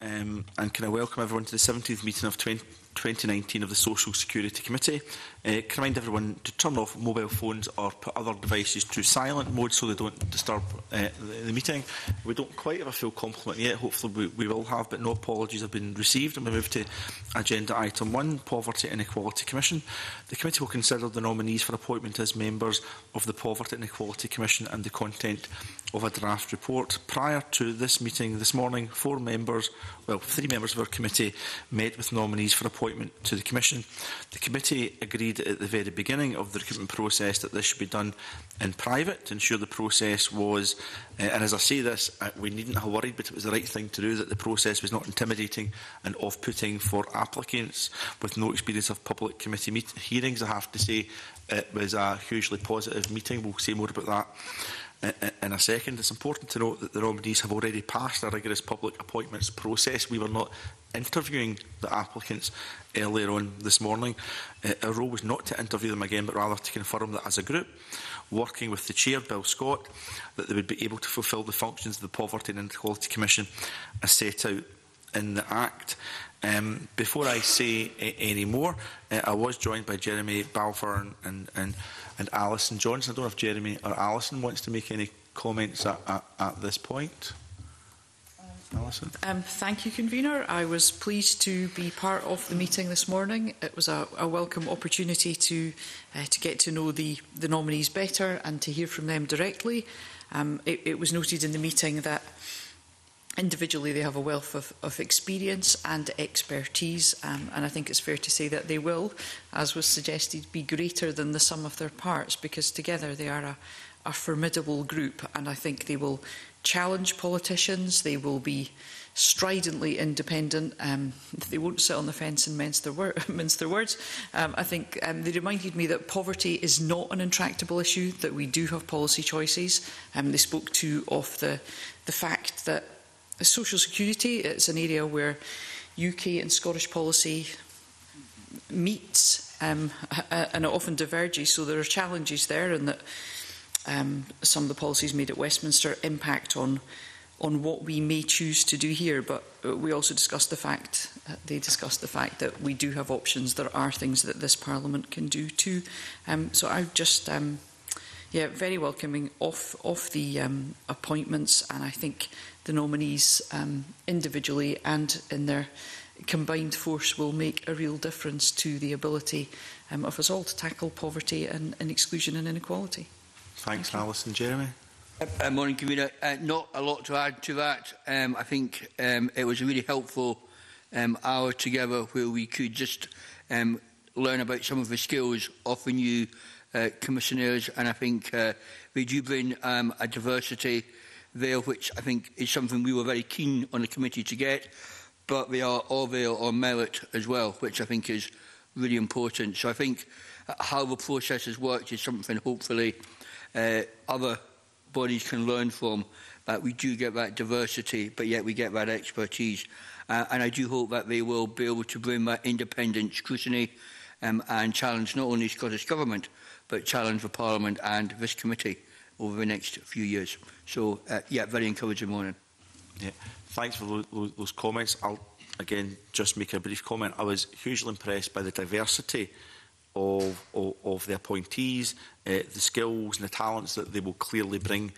um, and can I welcome everyone to the 17th meeting of 20, 2019 of the Social Security Committee. Uh, can remind everyone to turn off mobile phones or put other devices to silent mode so they don't disturb uh, the, meeting. We don't quite have a full complement yet. Hopefully we, we will have, but no apologies have been received. And we move to Agenda Item 1, Poverty and Equality Commission. The committee will consider the nominees for appointment as members of the Poverty and Equality Commission and the content of a draft report. Prior to this meeting this morning, four members, well, three members of our committee met with nominees for appointment appointment to the Commission. The committee agreed at the very beginning of the recruitment process that this should be done in private to ensure the process was, uh, and as I say this, uh, we needn't have worried, but it was the right thing to do, that the process was not intimidating and off-putting for applicants with no experience of public committee meet hearings. I have to say it was a hugely positive meeting. We'll say more about that in a second. It's important to note that the nominees have already passed a rigorous public appointments process. We were not interviewing the applicants earlier on this morning. Uh, our role was not to interview them again, but rather to confirm that as a group, working with the Chair, Bill Scott, that they would be able to fulfil the functions of the Poverty and Inequality Commission as set out in the Act. Um, before I say uh, any more, uh, I was joined by Jeremy Balfour and, and, and, and Alison Johnson. I don't know if Jeremy or Alison wants to make any comments at, at, at this point. Alison. Um, thank you, convener. I was pleased to be part of the meeting this morning. It was a, a welcome opportunity to uh, to get to know the, the nominees better and to hear from them directly. Um, it, it was noted in the meeting that individually they have a wealth of, of experience and expertise um, and I think it's fair to say that they will, as was suggested, be greater than the sum of their parts because together they are a, a formidable group and I think they will challenge politicians. They will be stridently independent. Um, they won't sit on the fence and mince their, wor mince their words. Um, I think um, they reminded me that poverty is not an intractable issue, that we do have policy choices. Um, they spoke too of the, the fact that social security is an area where UK and Scottish policy meets um, and it often diverges, so there are challenges there and that um, some of the policies made at Westminster impact on on what we may choose to do here. But uh, we also discussed the fact, uh, they discussed the fact that we do have options. There are things that this Parliament can do too. Um, so I just, um, yeah, very welcoming off, off the um, appointments. And I think the nominees um, individually and in their combined force will make a real difference to the ability um, of us all to tackle poverty and, and exclusion and inequality. Thanks, Alison. Jeremy? Uh, morning, Camino. Uh, not a lot to add to that. Um, I think um, it was a really helpful um, hour together where we could just um, learn about some of the skills of the new uh, commissioners. And I think uh, they do bring um, a diversity there, which I think is something we were very keen on the committee to get. But they are all there on merit as well, which I think is really important. So I think uh, how the process has worked is something hopefully uh, other bodies can learn from. That we do get that diversity, but yet we get that expertise. Uh, and I do hope that they will be able to bring that independent scrutiny um, and challenge not only Scottish Government, but challenge the Parliament and this committee over the next few years. So, uh, yeah, very encouraging morning. Yeah, thanks for those, those comments. I'll again just make a brief comment. I was hugely impressed by the diversity of, of, of the appointees, uh, the skills and the talents that they will clearly bring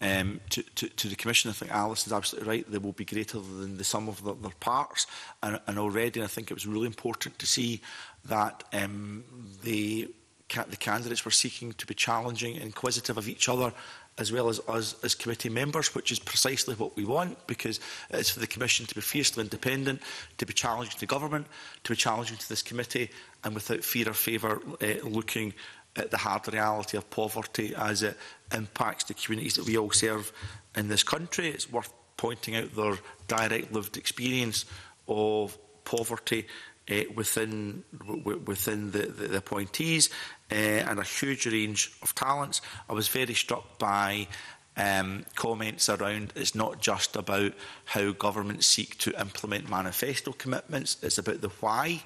um, to, to, to the Commission. I think Alice is absolutely right. They will be greater than the sum of the, their parts. And, and already, I think it was really important to see that um, the, the candidates were seeking to be challenging, inquisitive of each other, as well as us as committee members, which is precisely what we want, because it's for the Commission to be fiercely independent, to be challenging to government, to be challenging to this committee, and without fear or favour, uh, looking at the hard reality of poverty as it impacts the communities that we all serve in this country. It's worth pointing out their direct lived experience of poverty uh, within within the, the, the appointees uh, and a huge range of talents. I was very struck by um, comments around it's not just about how governments seek to implement manifesto commitments, it's about the why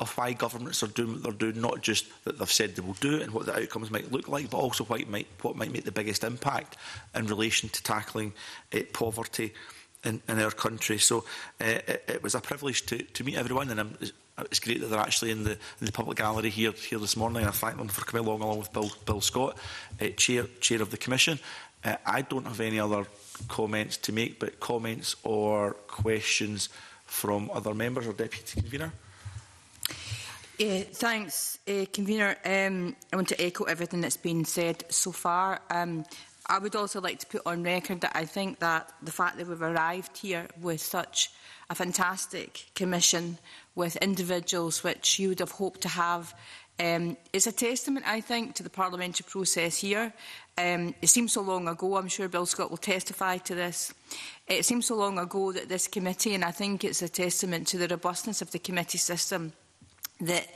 of why governments are doing what they're doing, not just that they've said they will do it and what the outcomes might look like, but also what might, what might make the biggest impact in relation to tackling uh, poverty in, in our country. So uh, it, it was a privilege to, to meet everyone, and I'm it's great that they're actually in the in the public gallery here here this morning. I thank them for coming along along with Bill Bill Scott, uh, chair chair of the commission. Uh, I don't have any other comments to make, but comments or questions from other members or deputy convener. Yeah, uh, thanks, uh, convener. Um, I want to echo everything that's been said so far. Um, I would also like to put on record that I think that the fact that we've arrived here with such a fantastic commission with individuals which you would have hoped to have um, is a testament, I think, to the parliamentary process here. Um, it seems so long ago, I'm sure Bill Scott will testify to this. It seems so long ago that this committee, and I think it's a testament to the robustness of the committee system, that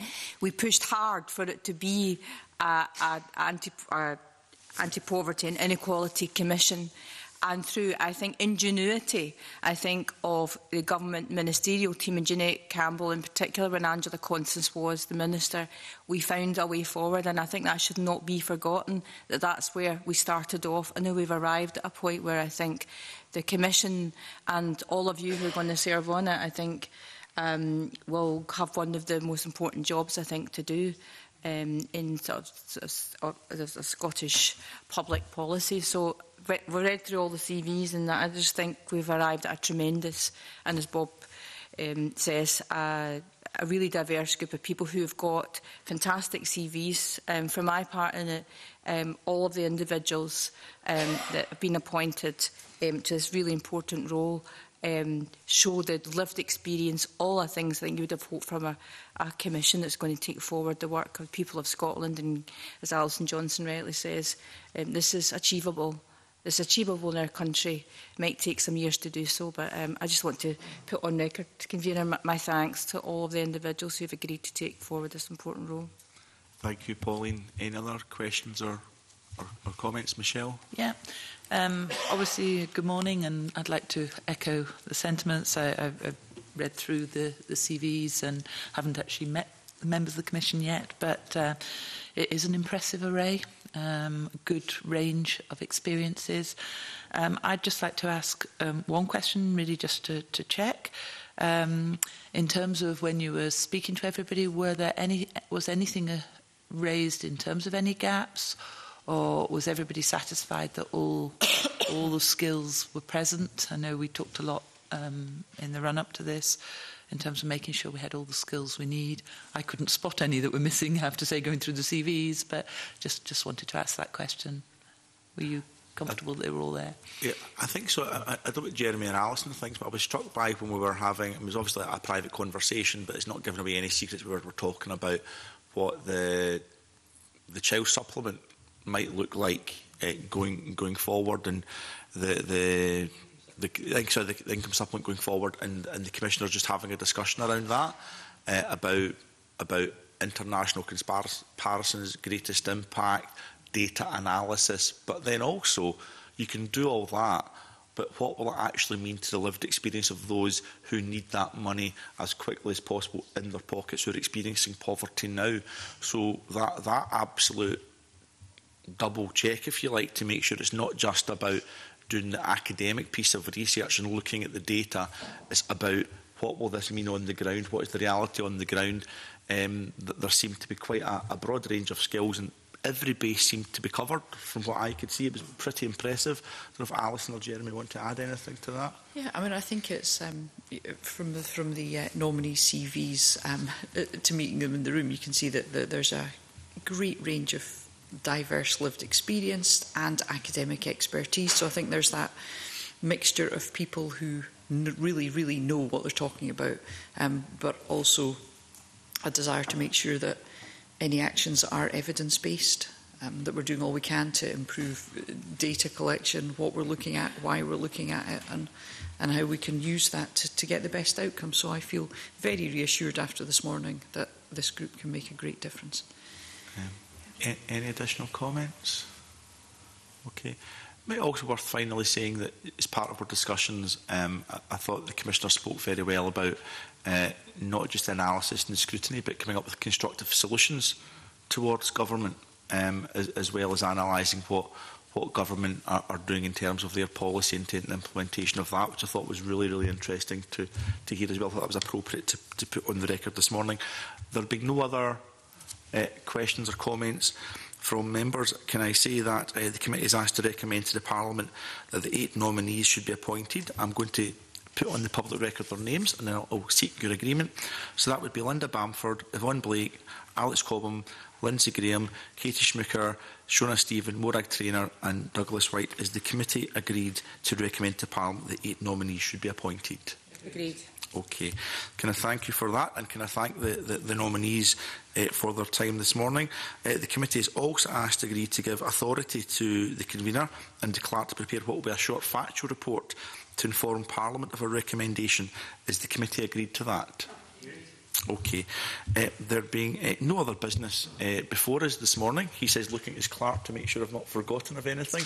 we pushed hard for it to be a, a, anti, a Anti-Poverty and Inequality Commission and through, I think, ingenuity, I think, of the government ministerial team and Jeanette Campbell in particular, when Angela Constance was the minister, we found a way forward. And I think that should not be forgotten, that that's where we started off. And now we've arrived at a point where I think the Commission and all of you who are going to serve on it, I think, um, will have one of the most important jobs, I think, to do um, in sort of, sort of, sort of Scottish public policy. So we've read through all the CVs and that. I just think we've arrived at a tremendous, and as Bob um, says, a, a really diverse group of people who have got fantastic CVs. Um, for my part in it, um, all of the individuals um, that have been appointed um, to this really important role um, shouldered, lived experience, all the things that think you would have hoped from a, a commission that's going to take forward the work of people of Scotland. And as Alison Johnson rightly says, um, this is achievable. This is achievable in our country. It might take some years to do so, but um, I just want to put on record, Convener, my, my thanks to all of the individuals who have agreed to take forward this important role. Thank you, Pauline. Any other questions or, or, or comments, Michelle? Yeah. Um, obviously, good morning, and I'd like to echo the sentiments. I, I've read through the, the CVs and haven't actually met the members of the Commission yet, but uh, it is an impressive array, um, good range of experiences. Um, I'd just like to ask um, one question, really, just to, to check. Um, in terms of when you were speaking to everybody, were there any was anything uh, raised in terms of any gaps? or was everybody satisfied that all all the skills were present? I know we talked a lot um, in the run up to this in terms of making sure we had all the skills we need. I couldn't spot any that were missing, I have to say, going through the CVs, but just just wanted to ask that question. Were you comfortable I, they were all there? Yeah, I think so. I, I don't know what Jeremy and Alison think, but I was struck by when we were having, it was obviously a private conversation, but it's not giving away any secrets. We were, were talking about what the the child supplement might look like uh, going going forward and the the the, like, sorry, the, the income supplement going forward and, and the commissioner just having a discussion around that uh, about about international comparisons, greatest impact, data analysis, but then also you can do all that, but what will it actually mean to the lived experience of those who need that money as quickly as possible in their pockets, who are experiencing poverty now? So that that absolute double check, if you like, to make sure it's not just about doing the academic piece of research and looking at the data. It's about what will this mean on the ground? What is the reality on the ground? Um, there seemed to be quite a, a broad range of skills and every base seemed to be covered from what I could see. It was pretty impressive. I don't know if Alison or Jeremy want to add anything to that. Yeah, I mean, I think it's um, uh, from the, from the uh, nominee CVs um, to meeting them in the room, you can see that, that there's a great range of diverse lived experience and academic expertise. So I think there's that mixture of people who really, really know what they're talking about, um, but also a desire to make sure that any actions are evidence based. Um, that we're doing all we can to improve uh, data collection, what we're looking at, why we're looking at it, and, and how we can use that to, to get the best outcome. So I feel very reassured after this morning that this group can make a great difference. Okay. Any additional comments? Okay. May also worth finally saying that as part of our discussions, um, I, I thought the Commissioner spoke very well about uh, not just analysis and scrutiny, but coming up with constructive solutions towards government, um, as, as well as analysing what what government are, are doing in terms of their policy and the implementation of that, which I thought was really, really interesting to, to hear as well. I thought that was appropriate to, to put on the record this morning. There be no other uh, questions or comments from members, can I say that uh, the committee is asked to recommend to the Parliament that the eight nominees should be appointed. I'm going to put on the public record their names and then I'll, I'll seek your agreement. So that would be Linda Bamford, Yvonne Blake, Alex Cobham, Lindsay Graham, Katie Schmucker, Shona Stephen, Morag Trainer and Douglas White. Is the committee agreed to recommend to Parliament that eight nominees should be appointed? Agreed. Okay. Can I thank you for that and can I thank the, the, the nominees uh, for their time this morning? Uh, the committee has also asked agree to give authority to the convener and declare to prepare what will be a short factual report to inform Parliament of a recommendation. Is the committee agreed to that? Okay. Uh, there being uh, no other business uh, before us this morning, he says, looking at his clerk to make sure I've not forgotten of anything,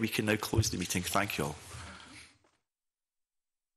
we can now close the meeting. Thank you all.